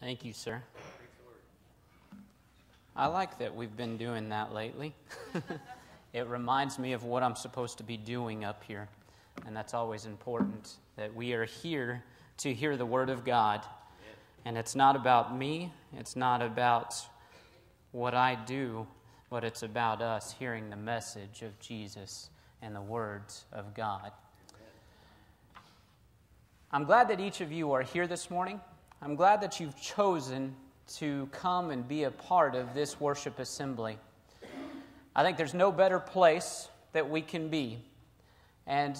Thank you, sir. I like that we've been doing that lately. it reminds me of what I'm supposed to be doing up here. And that's always important that we are here to hear the Word of God. And it's not about me, it's not about what I do, but it's about us hearing the message of Jesus and the words of God. I'm glad that each of you are here this morning. I'm glad that you've chosen to come and be a part of this worship assembly. I think there's no better place that we can be. And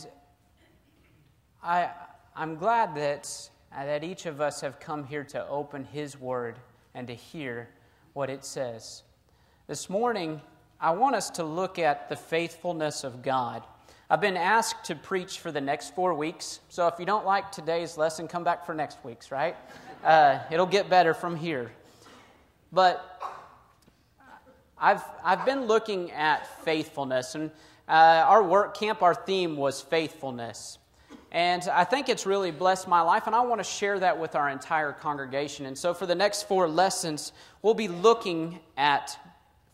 I, I'm glad that, that each of us have come here to open His Word and to hear what it says. This morning, I want us to look at the faithfulness of God. I've been asked to preach for the next four weeks, so if you don't like today's lesson, come back for next week's, right? Uh, it'll get better from here. But I've, I've been looking at faithfulness, and uh, our work camp, our theme was faithfulness. And I think it's really blessed my life, and I want to share that with our entire congregation. And so, for the next four lessons, we'll be looking at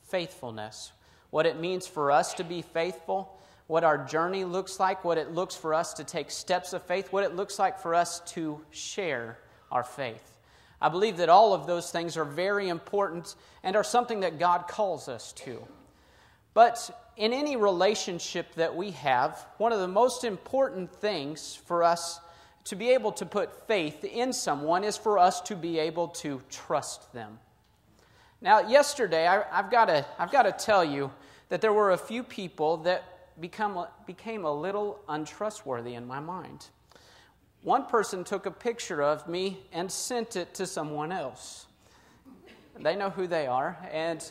faithfulness what it means for us to be faithful, what our journey looks like, what it looks for us to take steps of faith, what it looks like for us to share our faith. I believe that all of those things are very important and are something that God calls us to. But in any relationship that we have, one of the most important things for us to be able to put faith in someone is for us to be able to trust them. Now, yesterday, I, have got to, I've got to tell you that there were a few people that become, became a little untrustworthy in my mind. One person took a picture of me and sent it to someone else. They know who they are. And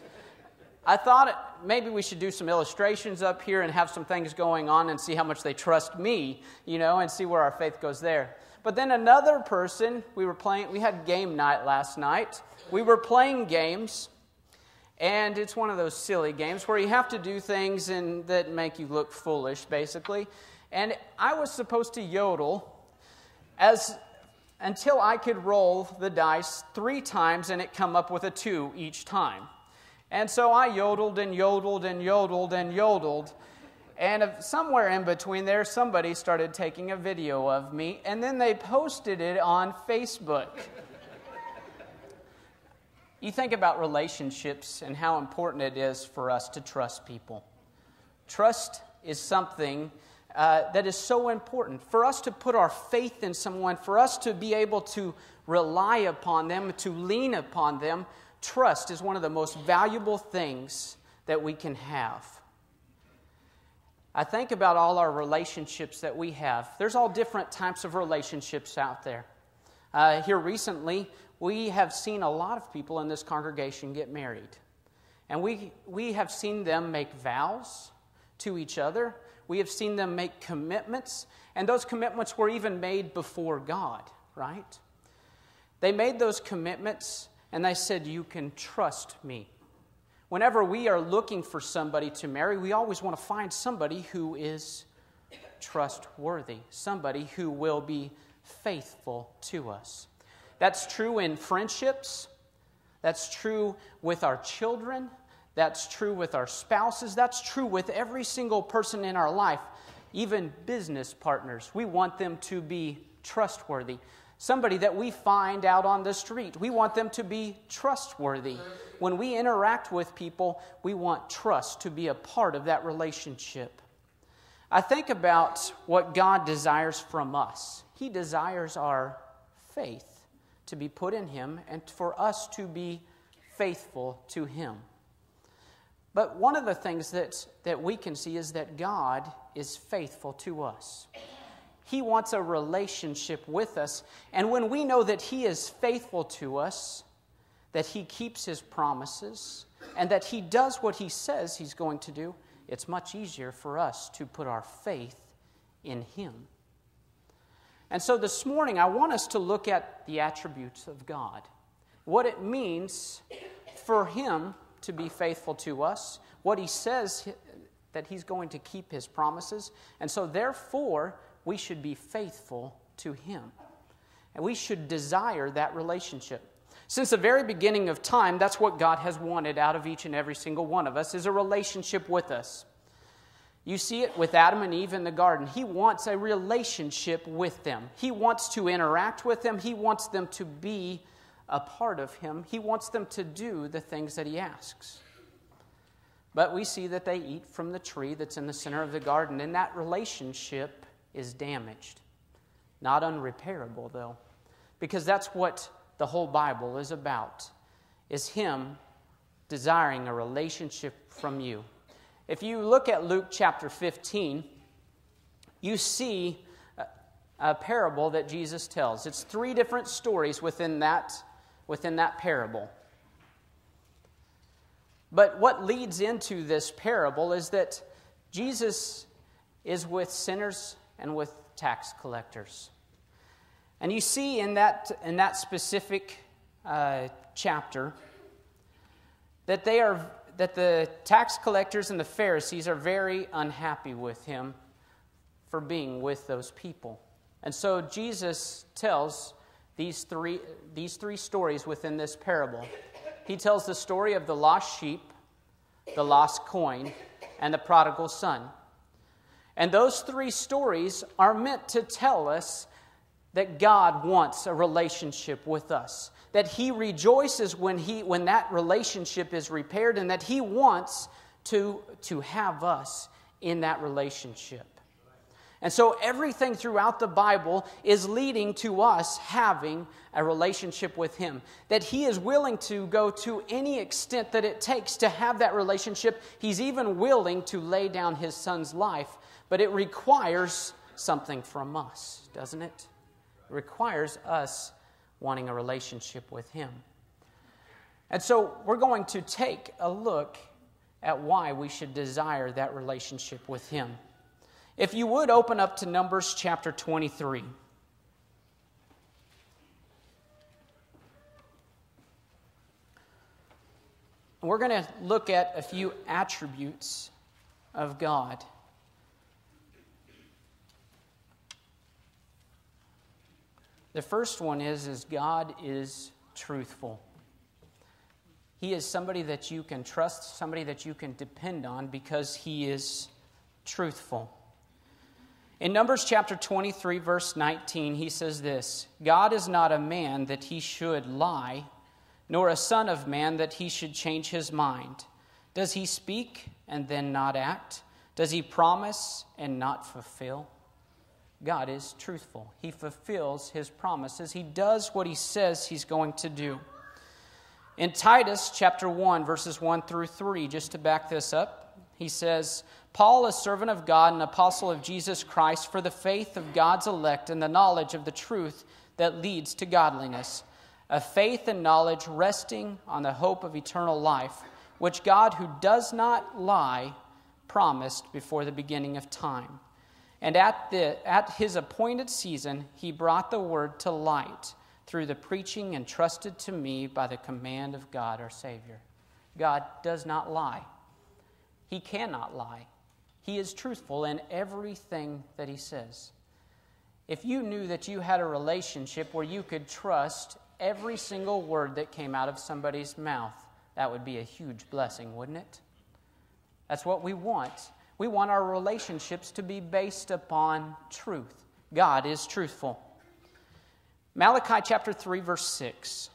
I thought maybe we should do some illustrations up here and have some things going on and see how much they trust me, you know, and see where our faith goes there. But then another person, we were playing, we had game night last night. We were playing games, and it's one of those silly games where you have to do things that make you look foolish, basically. And I was supposed to yodel as until I could roll the dice three times and it come up with a two each time. And so I yodeled and yodeled and yodeled and yodeled. And somewhere in between there, somebody started taking a video of me, and then they posted it on Facebook. You think about relationships and how important it is for us to trust people. Trust is something uh, that is so important. For us to put our faith in someone, for us to be able to rely upon them, to lean upon them, trust is one of the most valuable things that we can have. I think about all our relationships that we have. There's all different types of relationships out there. Uh, here recently, we have seen a lot of people in this congregation get married. And we, we have seen them make vows to each other. We have seen them make commitments. And those commitments were even made before God, right? They made those commitments and they said, You can trust me. Whenever we are looking for somebody to marry, we always want to find somebody who is trustworthy, somebody who will be faithful to us. That's true in friendships. That's true with our children. That's true with our spouses. That's true with every single person in our life, even business partners. We want them to be trustworthy. Somebody that we find out on the street, we want them to be trustworthy. When we interact with people, we want trust to be a part of that relationship. I think about what God desires from us. He desires our faith to be put in Him and for us to be faithful to Him. But one of the things that, that we can see is that God is faithful to us. He wants a relationship with us. And when we know that He is faithful to us, that He keeps His promises, and that He does what He says He's going to do, it's much easier for us to put our faith in Him. And so this morning, I want us to look at the attributes of God, what it means for Him to be faithful to us, what He says that He's going to keep His promises. And so, therefore, we should be faithful to Him. And we should desire that relationship. Since the very beginning of time, that's what God has wanted out of each and every single one of us is a relationship with us. You see it with Adam and Eve in the garden. He wants a relationship with them. He wants to interact with them. He wants them to be a part of him. He wants them to do the things that he asks. But we see that they eat from the tree that's in the center of the garden, and that relationship is damaged. Not unrepairable, though, because that's what the whole Bible is about, is him desiring a relationship from you. If you look at Luke chapter 15, you see a parable that Jesus tells. It's three different stories within that, within that parable. But what leads into this parable is that Jesus is with sinners and with tax collectors. And you see in that, in that specific uh, chapter that, they are, that the tax collectors and the Pharisees are very unhappy with him for being with those people. And so Jesus tells these three, these three stories within this parable. He tells the story of the lost sheep, the lost coin, and the prodigal son. And those three stories are meant to tell us that God wants a relationship with us, that He rejoices when, he, when that relationship is repaired, and that He wants to, to have us in that relationship. And so everything throughout the Bible is leading to us having a relationship with Him. That He is willing to go to any extent that it takes to have that relationship. He's even willing to lay down His Son's life, but it requires something from us, doesn't it? Requires us wanting a relationship with Him. And so we're going to take a look at why we should desire that relationship with Him. If you would open up to Numbers chapter 23. We're going to look at a few attributes of God. The first one is, is God is truthful. He is somebody that you can trust, somebody that you can depend on because he is truthful. In Numbers chapter 23, verse 19, he says this God is not a man that he should lie, nor a son of man that he should change his mind. Does he speak and then not act? Does he promise and not fulfill? God is truthful. He fulfills his promises. He does what he says he's going to do. In Titus chapter 1, verses 1 through 3, just to back this up, he says, Paul, a servant of God and apostle of Jesus Christ, for the faith of God's elect and the knowledge of the truth that leads to godliness, a faith and knowledge resting on the hope of eternal life, which God, who does not lie, promised before the beginning of time. And at, the, at his appointed season, he brought the word to light through the preaching entrusted to me by the command of God our Savior. God does not lie, He cannot lie. He is truthful in everything that he says. If you knew that you had a relationship where you could trust every single word that came out of somebody's mouth, that would be a huge blessing, wouldn't it? That's what we want. We want our relationships to be based upon truth. God is truthful. Malachi chapter 3, verse 6.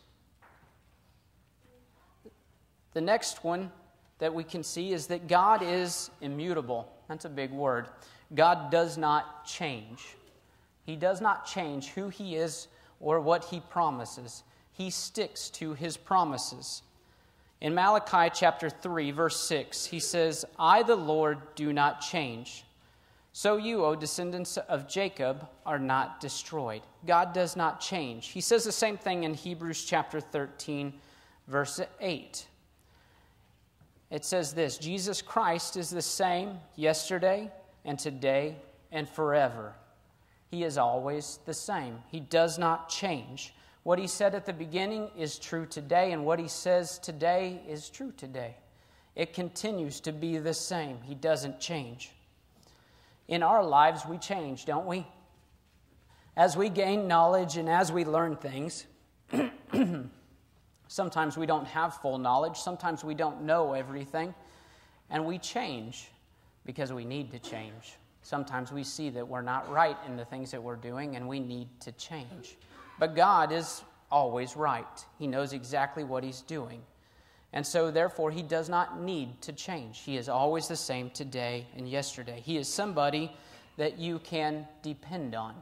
The next one that we can see is that God is immutable. That's a big word. God does not change. He does not change who He is or what He promises. He sticks to His promises. In Malachi chapter 3, verse 6, he says, I, the Lord, do not change. So you, O descendants of Jacob, are not destroyed. God does not change. He says the same thing in Hebrews chapter 13, verse 8. It says this Jesus Christ is the same yesterday and today and forever. He is always the same, He does not change. What He said at the beginning is true today, and what He says today is true today. It continues to be the same, He doesn't change. In our lives, we change, don't we? As we gain knowledge and as we learn things, Sometimes we don't have full knowledge. Sometimes we don't know everything. And we change because we need to change. Sometimes we see that we're not right in the things that we're doing and we need to change. But God is always right, He knows exactly what He's doing. And so, therefore, He does not need to change. He is always the same today and yesterday. He is somebody that you can depend on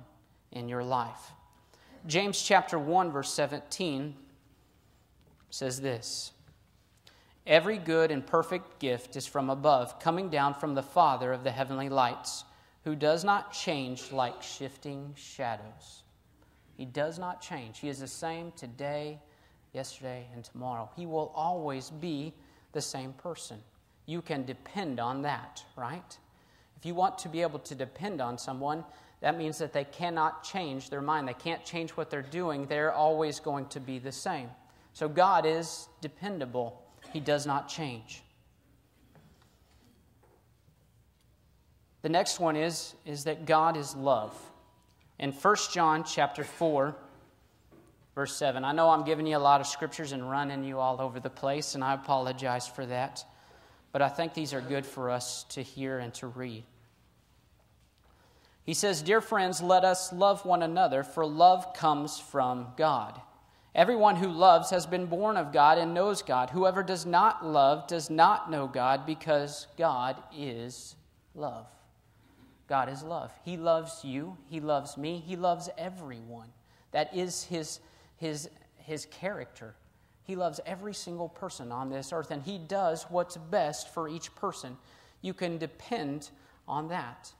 in your life. James chapter 1, verse 17 says this Every good and perfect gift is from above, coming down from the Father of the heavenly lights, who does not change like shifting shadows. He does not change. He is the same today, yesterday, and tomorrow. He will always be the same person. You can depend on that, right? If you want to be able to depend on someone, that means that they cannot change their mind. They can't change what they're doing. They're always going to be the same. So God is dependable, He does not change. The next one is, is that God is love. In 1 John chapter 4, verse 7, I know I'm giving you a lot of scriptures and running you all over the place, and I apologize for that. But I think these are good for us to hear and to read. He says, Dear friends, let us love one another, for love comes from God. Everyone who loves has been born of God and knows God. Whoever does not love does not know God, because God is love. God is love. He loves you, He loves me, He loves everyone. That is His, his, his character. He loves every single person on this earth, and He does what's best for each person. You can depend on that.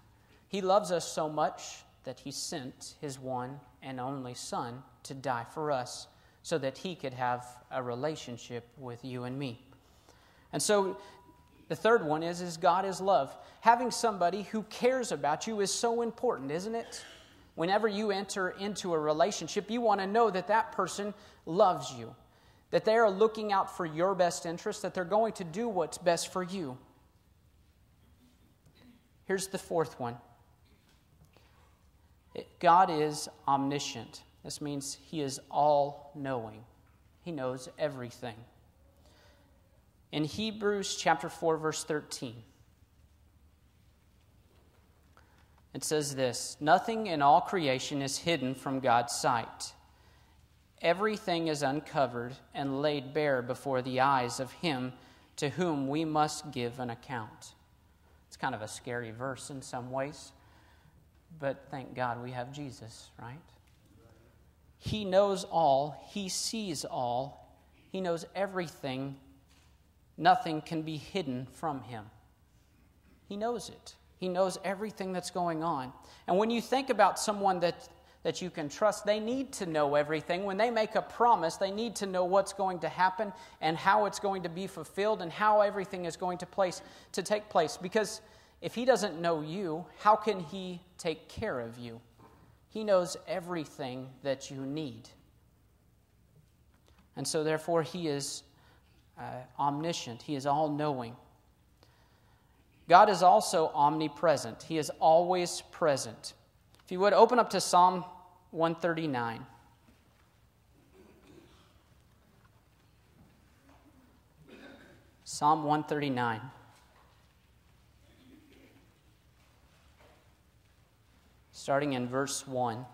He loves us so much that he sent his one and only Son to die for us so that he could have a relationship with you and me. And so the third one is, is God is love. Having somebody who cares about you is so important, isn't it? Whenever you enter into a relationship, you want to know that that person loves you, that they are looking out for your best interest, that they're going to do what's best for you. Here's the fourth one God is omniscient. This means He is all knowing, He knows everything. In Hebrews chapter 4, verse 13, it says this Nothing in all creation is hidden from God's sight. Everything is uncovered and laid bare before the eyes of Him to whom we must give an account. It's kind of a scary verse in some ways. But thank God we have Jesus, right? He knows all, He sees all, He knows everything. Nothing can be hidden from Him. He knows it. He knows everything that's going on. And when you think about someone that, that you can trust, they need to know everything. When they make a promise, they need to know what's going to happen and how it's going to be fulfilled and how everything is going to place to take place. Because if he doesn't know you, how can he take care of you? He knows everything that you need. And so, therefore, he is uh, omniscient, he is all knowing. God is also omnipresent, he is always present. If you would open up to Psalm 139. Psalm 139. starting in verse 1.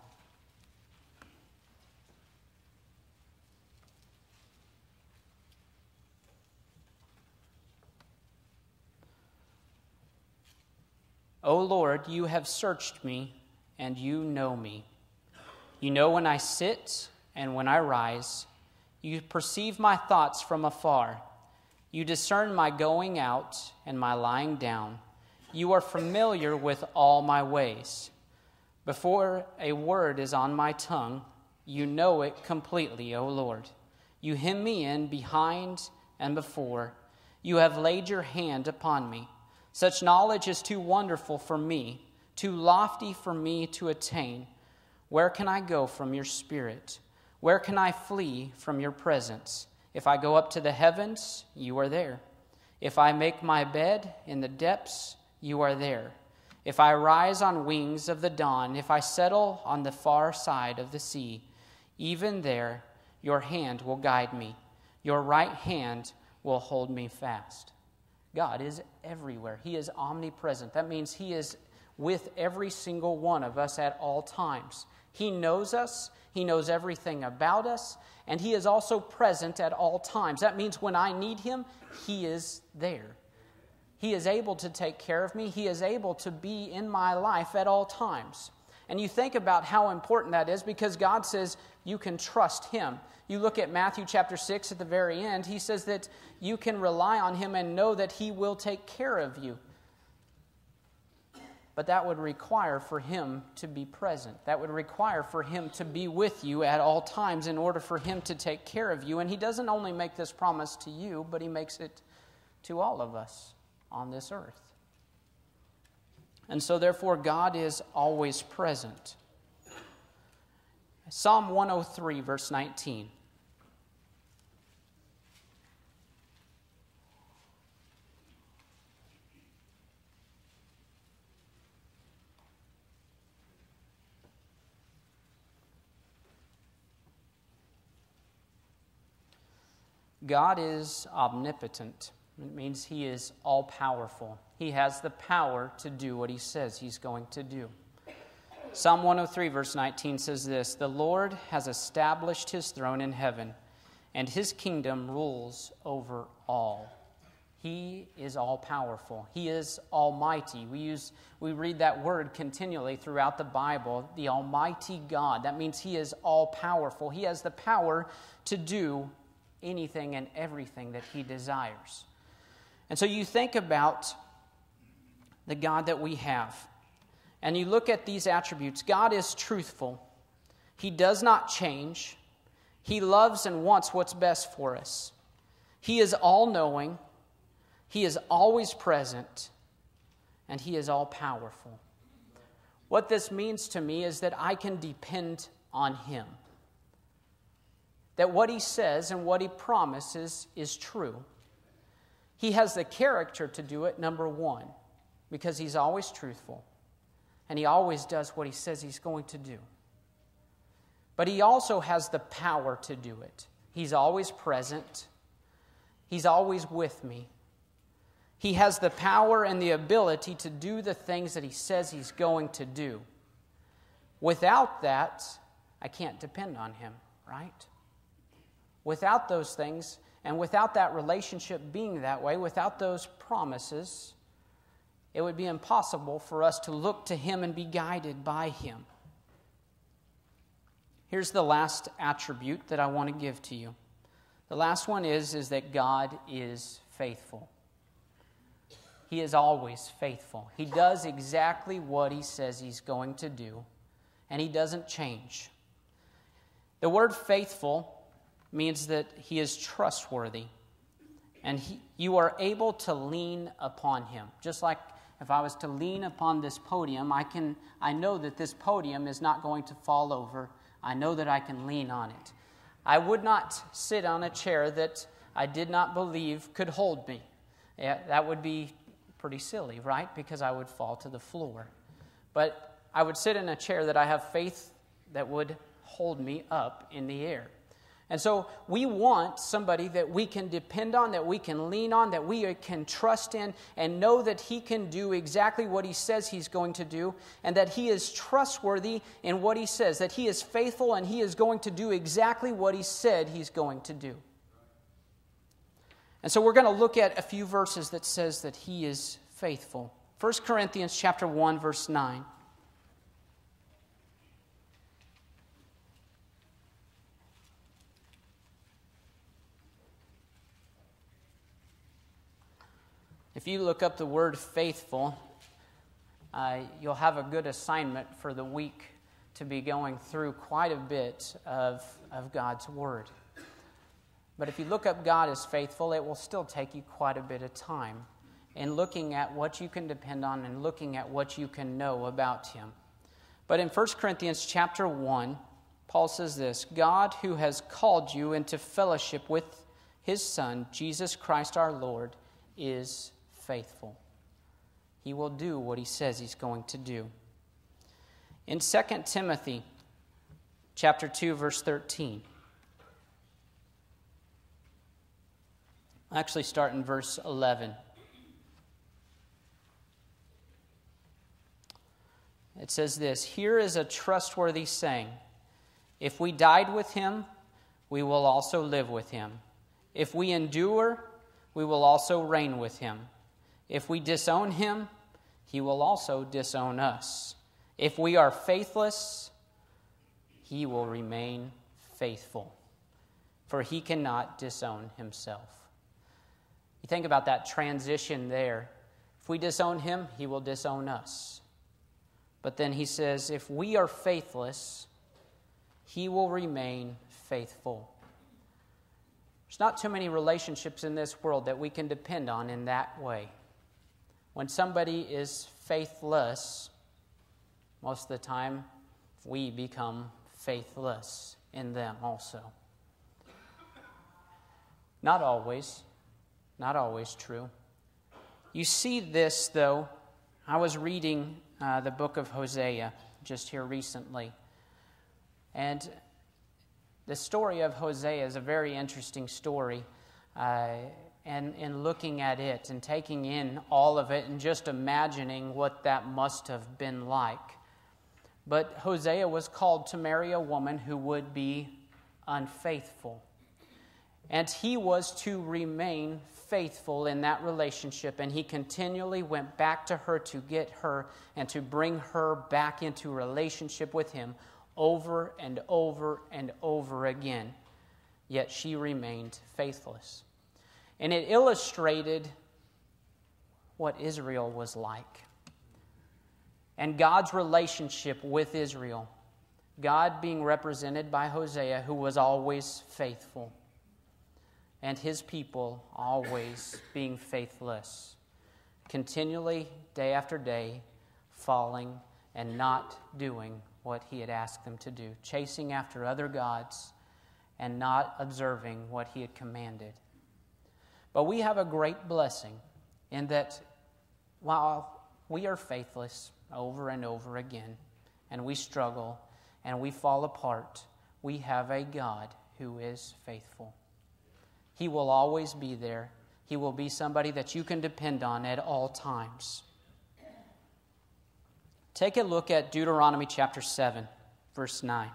O Lord, you have searched me, and you know me. You know when I sit and when I rise. You perceive my thoughts from afar. You discern my going out and my lying down. You are familiar with all my ways. Before a word is on my tongue, you know it completely, O Lord. You hem me in behind and before. You have laid your hand upon me. Such knowledge is too wonderful for me, too lofty for me to attain. Where can I go from your spirit? Where can I flee from your presence? If I go up to the heavens, you are there. If I make my bed in the depths, you are there. If I rise on wings of the dawn, if I settle on the far side of the sea, even there your hand will guide me. Your right hand will hold me fast. God is everywhere, He is omnipresent. That means He is with every single one of us at all times. He knows us, He knows everything about us, and He is also present at all times. That means when I need Him, He is there. He is able to take care of me, He is able to be in my life at all times. And you think about how important that is because God says you can trust Him. You look at Matthew chapter 6 at the very end, He says that you can rely on Him and know that He will take care of you. But that would require for Him to be present. That would require for Him to be with you at all times in order for Him to take care of you. And He doesn't only make this promise to you, but He makes it to all of us on this earth. And so, therefore, God is always present. Psalm 103, verse 19. God is omnipotent. It means He is all powerful. He has the power to do what He says He's going to do. Psalm 103, verse 19 says this The Lord has established His throne in heaven, and His kingdom rules over all. He is all powerful. He is almighty. We use we read that word continually throughout the Bible, the almighty God. That means he is all powerful. He has the power to do anything and everything that He desires. And so you think about the God that we have, and you look at these attributes. God is truthful, He does not change, He loves and wants what's best for us. He is all knowing, He is always present, and He is all powerful. What this means to me is that I can depend on Him that what he says and what he promises is true. He has the character to do it, number one, because he's always truthful and he always does what he says he's going to do. But he also has the power to do it. He's always present, he's always with me. He has the power and the ability to do the things that he says he's going to do. Without that, I can't depend on him, right? Without those things, and without that relationship being that way, without those promises, it would be impossible for us to look to Him and be guided by Him. Here's the last attribute that I want to give to you. The last one is, is that God is faithful. He is always faithful. He does exactly what He says He's going to do, and He doesn't change. The word faithful means that he is trustworthy and he, you are able to lean upon him. Just like if i was to lean upon this podium i can i know that this podium is not going to fall over. I know that i can lean on it. I would not sit on a chair that i did not believe could hold me. Yeah, that would be pretty silly right? Because i would fall to the floor. But i would sit in a chair that i have faith that would hold me up in the air and so we want somebody that we can depend on, that we can lean on, that we can trust in, and know that He can do exactly what He says He's going to do, and that He is trustworthy in what He says, that He is faithful and He is going to do exactly what He said He's going to do. And so we're going to look at a few verses that says that He is faithful. 1 Corinthians chapter 1 verse 9. If you look up the word faithful, uh, you'll have a good assignment for the week to be going through quite a bit of, of God's Word. But if you look up God as faithful, it will still take you quite a bit of time in looking at what you can depend on and looking at what you can know about Him. But in 1 Corinthians chapter 1, Paul says this God, who has called you into fellowship with His Son, Jesus Christ our Lord, is faithful. He will do what he says he's going to do. In 2 Timothy chapter 2 verse 13, I'll actually start in verse 11. It says this Here is a trustworthy saying If we died with him, we will also live with him. If we endure, we will also reign with him. If we disown him, he will also disown us. If we are faithless, he will remain faithful, for he cannot disown himself. You think about that transition there. If we disown him, he will disown us. But then he says, if we are faithless, he will remain faithful. There's not too many relationships in this world that we can depend on in that way. When somebody is faithless, most of the time we become faithless in them also. Not always. Not always true. You see this, though. I was reading uh, the book of Hosea just here recently. And the story of Hosea is a very interesting story. Uh, and, and looking at it and taking in all of it and just imagining what that must have been like. But Hosea was called to marry a woman who would be unfaithful. And he was to remain faithful in that relationship, and he continually went back to her to get her and to bring her back into relationship with him over and over and over again. Yet she remained faithless. And it illustrated what Israel was like and God's relationship with Israel. God being represented by Hosea, who was always faithful and his people always being faithless, continually, day after day, falling and not doing what he had asked them to do, chasing after other gods and not observing what he had commanded. But we have a great blessing in that while we are faithless over and over again, and we struggle and we fall apart, we have a God who is faithful. He will always be there. He will be somebody that you can depend on at all times. Take a look at Deuteronomy chapter 7, verse 9.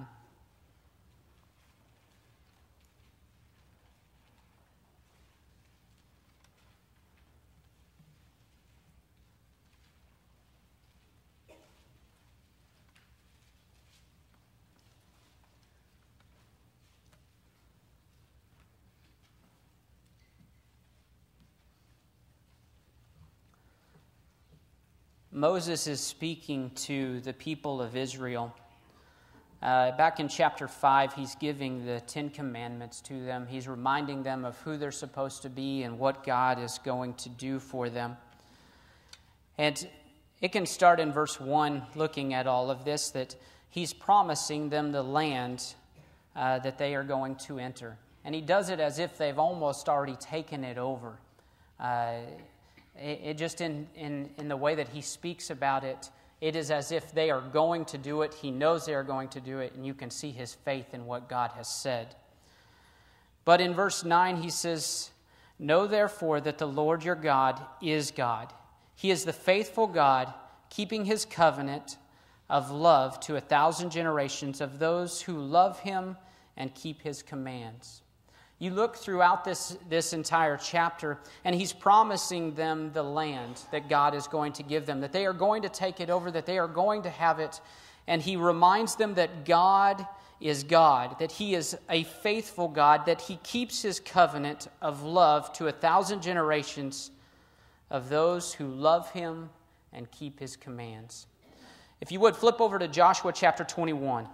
Moses is speaking to the people of Israel. Uh, back in chapter 5, he's giving the Ten Commandments to them. He's reminding them of who they're supposed to be and what God is going to do for them. And it can start in verse 1, looking at all of this, that he's promising them the land uh, that they are going to enter. And he does it as if they've almost already taken it over. Uh, it, just in, in, in the way that he speaks about it, it is as if they are going to do it. He knows they are going to do it, and you can see his faith in what God has said. But in verse 9, he says, Know therefore that the Lord your God is God. He is the faithful God, keeping his covenant of love to a thousand generations of those who love him and keep his commands. You look throughout this, this entire chapter, and he's promising them the land that God is going to give them, that they are going to take it over, that they are going to have it. And he reminds them that God is God, that he is a faithful God, that he keeps his covenant of love to a thousand generations of those who love him and keep his commands. If you would flip over to Joshua chapter 21.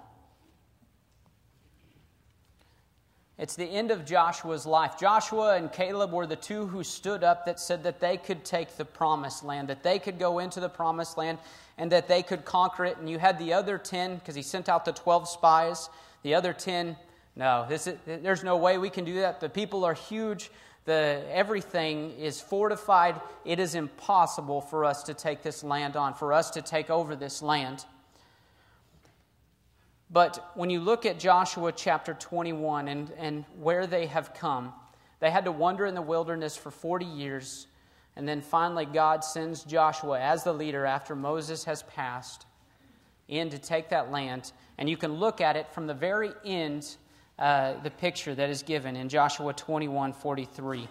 It's the end of Joshua's life. Joshua and Caleb were the two who stood up that said that they could take the promised land, that they could go into the promised land, and that they could conquer it. And you had the other 10, because he sent out the 12 spies. The other 10, no, is, there's no way we can do that. The people are huge. The, everything is fortified. It is impossible for us to take this land on, for us to take over this land. But when you look at Joshua chapter 21 and, and where they have come, They had to wander in the wilderness for 40 years. And then finally, God sends Joshua as the leader after Moses has passed in to take that land. And you can look at it from the very end, uh, the picture that is given in Joshua 21 43.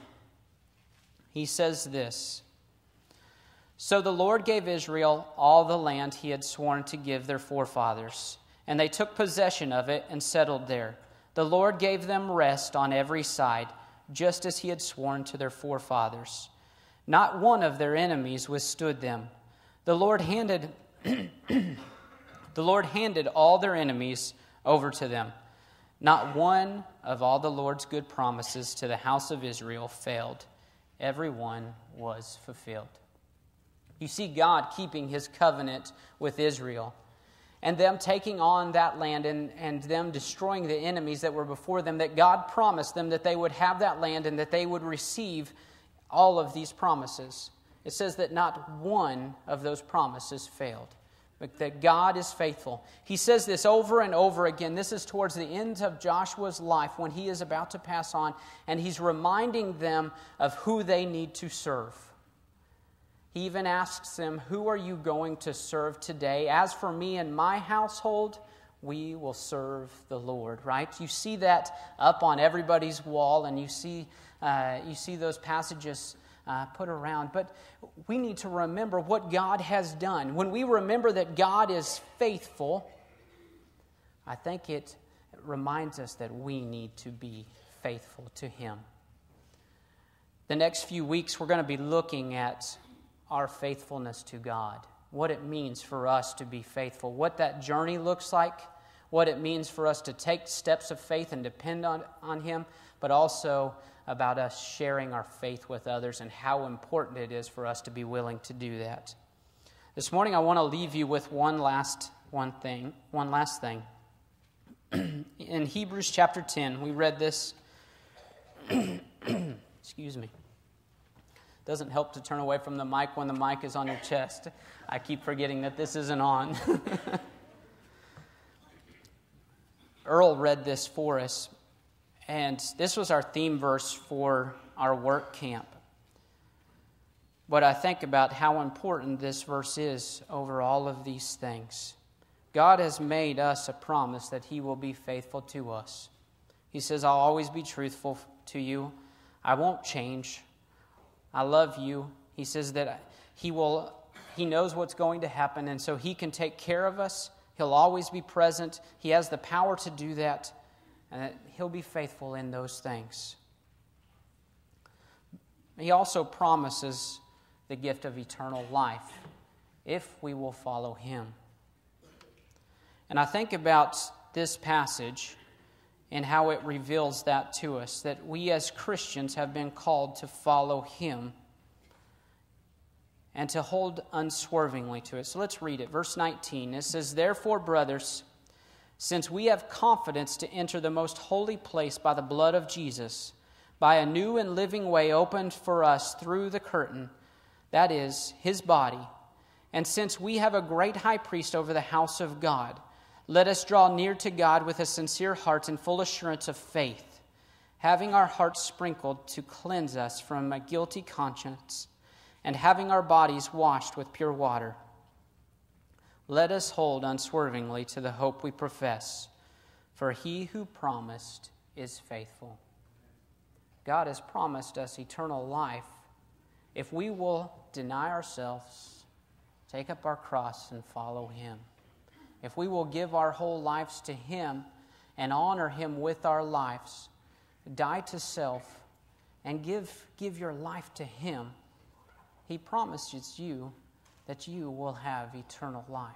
He says this So the Lord gave Israel all the land he had sworn to give their forefathers, and they took possession of it and settled there. The Lord gave them rest on every side, just as he had sworn to their forefathers. Not one of their enemies withstood them. The Lord handed the Lord handed all their enemies over to them. Not one of all the Lord's good promises to the house of Israel failed. Every one was fulfilled. You see God keeping his covenant with Israel and them taking on that land and, and them destroying the enemies that were before them, that God promised them that they would have that land and that they would receive all of these promises. It says that not one of those promises failed, but that God is faithful. He says this over and over again. This is towards the end of Joshua's life when he is about to pass on, and he's reminding them of who they need to serve. He even asks them, Who are you going to serve today? As for me and my household, we will serve the Lord, right? You see that up on everybody's wall, and you see, uh, you see those passages uh, put around. But we need to remember what God has done. When we remember that God is faithful, I think it reminds us that we need to be faithful to Him. The next few weeks, we're going to be looking at our faithfulness to God, what it means for us to be faithful, what that journey looks like, what it means for us to take steps of faith and depend on, on Him, but also about us sharing our faith with others and how important it is for us to be willing to do that. This morning I want to leave you with one last one thing, one last thing. In Hebrews chapter 10, we read this excuse me. Doesn't help to turn away from the mic when the mic is on your chest. I keep forgetting that this isn't on. Earl read this for us, and this was our theme verse for our work camp. But I think about how important this verse is over all of these things. God has made us a promise that He will be faithful to us. He says, I'll always be truthful to you. I won't change. I love you. He says that he will he knows what's going to happen and so he can take care of us. He'll always be present. He has the power to do that and that he'll be faithful in those things. He also promises the gift of eternal life if we will follow him. And I think about this passage and how it reveals that to us that we as Christians have been called to follow Him and to hold unswervingly to it. So let's read it. Verse 19 it says, Therefore, brothers, since we have confidence to enter the most holy place by the blood of Jesus, by a new and living way opened for us through the curtain, that is, His body, and since we have a great high priest over the house of God, let us draw near to God with a sincere heart and full assurance of faith, having our hearts sprinkled to cleanse us from a guilty conscience, and having our bodies washed with pure water. Let us hold unswervingly to the hope we profess, for he who promised is faithful. God has promised us eternal life if we will deny ourselves, take up our cross, and follow him if we will give our whole lives to Him and honor Him with our lives, die to self, and give, give your life to Him, He promises you that you will have eternal life.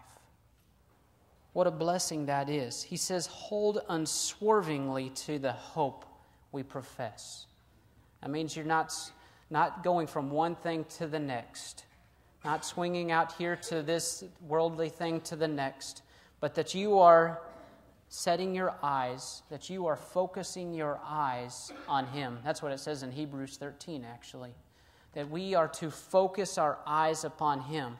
What a blessing that is. He says, hold unswervingly to the hope we profess. That means you're not, not going from one thing to the next, not swinging out here to this worldly thing to the next, but that you are setting your eyes, that you are focusing your eyes on Him. That's what it says in Hebrews 13, actually. That we are to focus our eyes upon Him.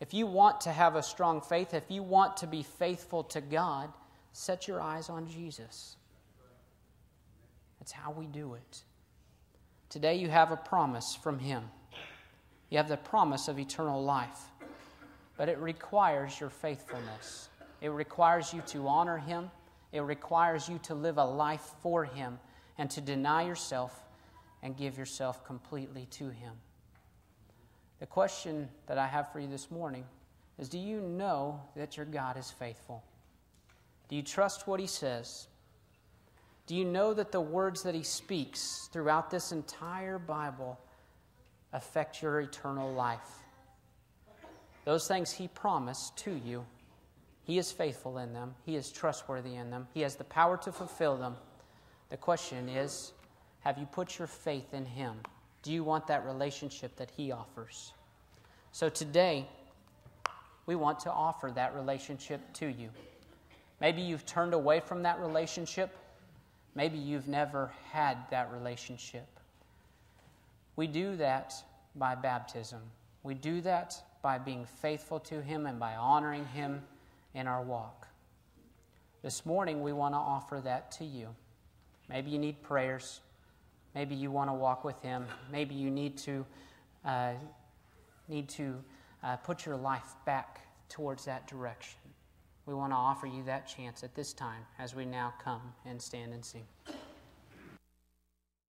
If you want to have a strong faith, if you want to be faithful to God, set your eyes on Jesus. That's how we do it. Today you have a promise from Him. You have the promise of eternal life, but it requires your faithfulness. It requires you to honor Him. It requires you to live a life for Him and to deny yourself and give yourself completely to Him. The question that I have for you this morning is Do you know that your God is faithful? Do you trust what He says? Do you know that the words that He speaks throughout this entire Bible affect your eternal life? Those things He promised to you, He is faithful in them, He is trustworthy in them, He has the power to fulfill them. The question is have you put your faith in Him? Do you want that relationship that He offers? So today, we want to offer that relationship to you. Maybe you've turned away from that relationship. Maybe you've never had that relationship. We do that by baptism. We do that by being faithful to Him and by honoring Him in our walk. This morning, we want to offer that to you. Maybe you need prayers. Maybe you want to walk with Him. Maybe you need to, uh, need to uh, put your life back towards that direction. We want to offer you that chance at this time as we now come and stand and sing.